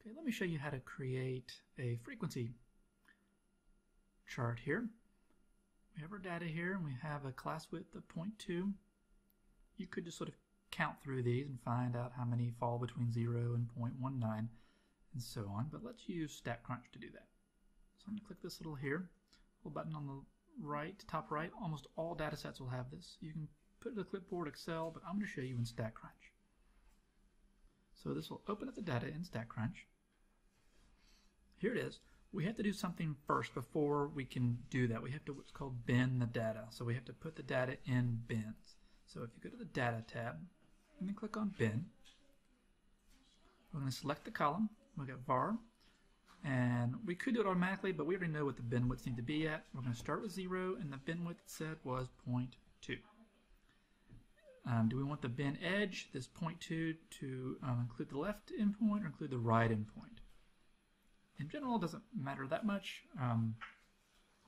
Okay, let me show you how to create a frequency chart here. We have our data here and we have a class width of 0.2. You could just sort of count through these and find out how many fall between 0 and 0.19 and so on, but let's use StatCrunch to do that. So I'm going to click this little here, little button on the right, top right. Almost all data sets will have this. You can put it to clipboard Excel, but I'm going to show you in StatCrunch. So this will open up the data in StatCrunch. Here it is. We have to do something first before we can do that. We have to what's called bin the data. So we have to put the data in bins. So if you go to the Data tab and then click on Bin, we're going to select the column. We'll get var, and we could do it automatically, but we already know what the bin widths need to be at. We're going to start with 0, and the bin width said was 0.2. Um, do we want the bin edge, this 0.2, to um, include the left endpoint or include the right endpoint? In general, it doesn't matter that much. Um,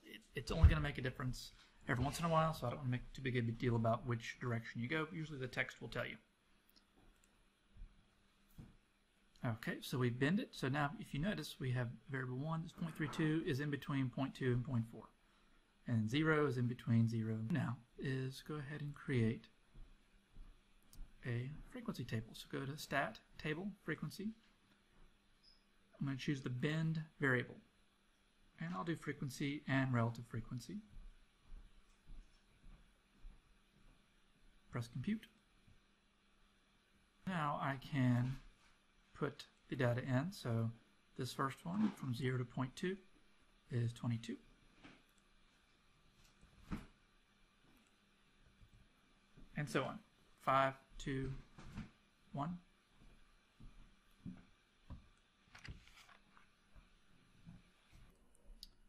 it, it's only going to make a difference every once in a while, so I don't want to make too big a deal about which direction you go. Usually the text will tell you. Okay, so we binned it. So now if you notice, we have variable 1, this 0.32 is in between 0.2 and 0.4. And 0 is in between 0. Now is go ahead and create a frequency table. So go to stat, table, frequency. I'm going to choose the binned variable. And I'll do frequency and relative frequency. Press compute. Now I can put the data in. So this first one from 0 to 0.2 is 22. And so on. 5, 2, 1.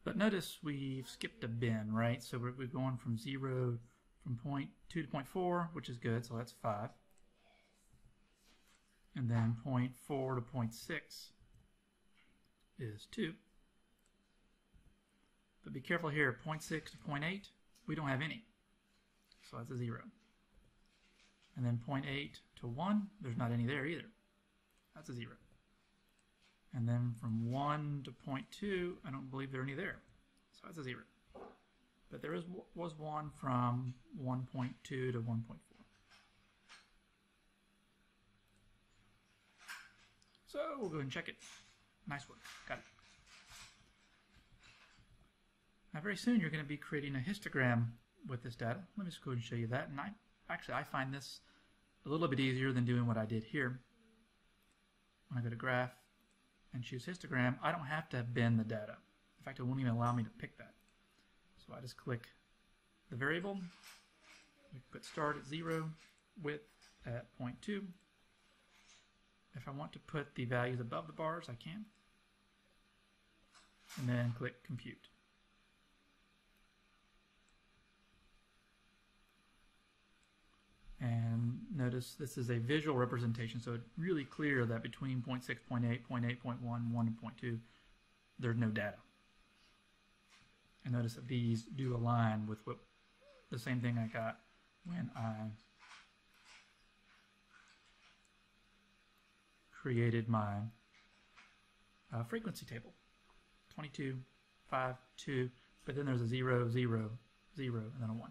But notice we've skipped a bin, right? So we're, we're going from 0 from point 2 to point 4, which is good, so that's 5. And then point 4 to point 6 is 2. But be careful here, point 6 to point 8, we don't have any. So that's a 0. And then point 0.8 to 1, there's not any there either. That's a 0. And then from 1 to point 0.2, I don't believe there are any there. So that's a 0 but there is, was one from 1.2 to 1.4. So we'll go and check it. Nice work. Got it. Now very soon you're going to be creating a histogram with this data. Let me just go and show you that. And I actually I find this a little bit easier than doing what I did here. When I go to graph and choose histogram, I don't have to bend the data. In fact, it won't even allow me to pick that. So I just click the variable, we put start at 0, width at 0.2. If I want to put the values above the bars, I can. And then click compute. And notice this is a visual representation, so it's really clear that between 0.6, 0.8, 0.8, 0.1, 1, and 0.2, there's no data. And notice that these do align with what the same thing I got when I created my uh, frequency table. 22, 5, 2, but then there's a 0, 0, 0, and then a 1.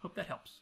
Hope that helps.